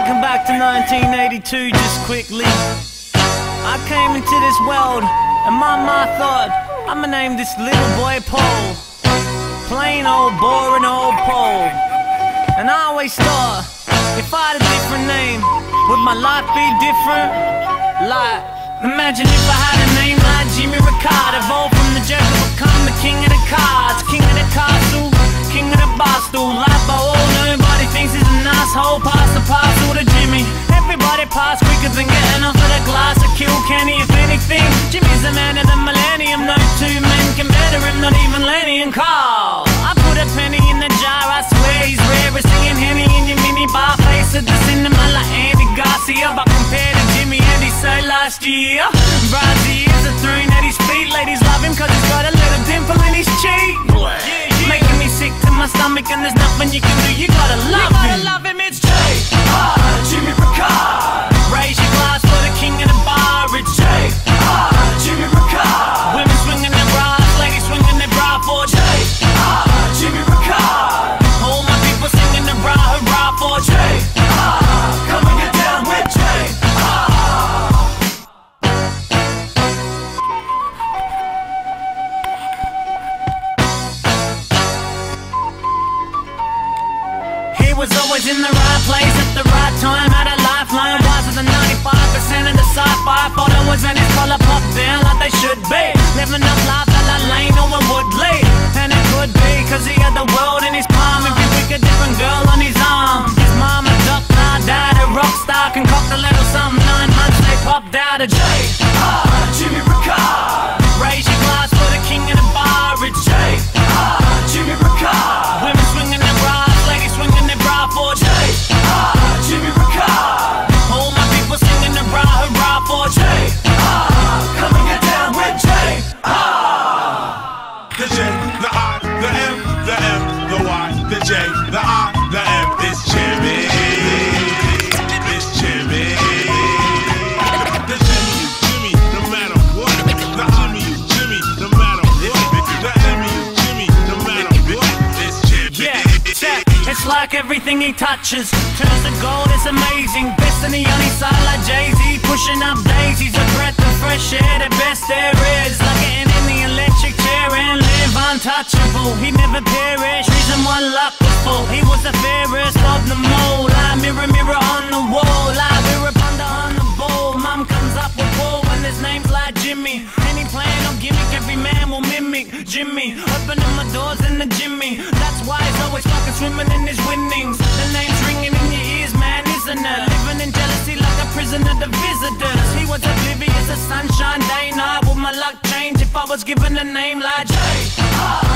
him back to 1982 just quickly. I came into this world, and my ma thought, I'ma name this little boy Paul. Plain old boring old Paul. And I always thought, if I had a different name, would my life be different? Like, imagine if I had a name like Jimmy Ricard, evolved from the jerk become the king of the cards, king of the castle, last year, Brazzy is a throne at his feet. Ladies love him cause he's got a little dimple in his cheek. Making me sick to my stomach and there's nothing you can do. You gotta love You him. gotta him, it's was always in the right place at the right time, had a lifeline wiser than 95% of the sci-fi followers and his collar popped down like they should be. Living up life a la Lane or Woodley, and it could be cause he had the world in his palm. If he pick a different girl on his arm, his mama ducked, now dad a rock star concoct a little something. Nine months they popped out of J. The J, the I, the M, the M, the Y, the J, the I, the M. It's Jimmy. It's Jimmy. The Jimmy is Jimmy, no matter what. The Jimmy is Jimmy, no matter what. The Emmy is Jimmy, no matter what. It's Jimmy. Yeah. It's like everything he touches turns to gold. It's amazing. Best on the only side like Jay Z, pushing up daisies. A breath of fresh air, the best there untouchable. He never perished. Reason one luck was full. He was the fairest of them all. Like mirror, mirror on the wall. We're up under on the bowl. Mum comes up with wool when his name's like Jimmy. Any plan or gimmick, every man will mimic Jimmy. Opening my doors in the Jimmy. That's why he's always fucking swimming in his winnings. The name's ringing in your ears, man, isn't it? Living in jealousy like a prisoner to visitors. He was oblivious of sunshine, day, night. Would my luck change if I was given a name like J? J.R. Jimmy Ricard.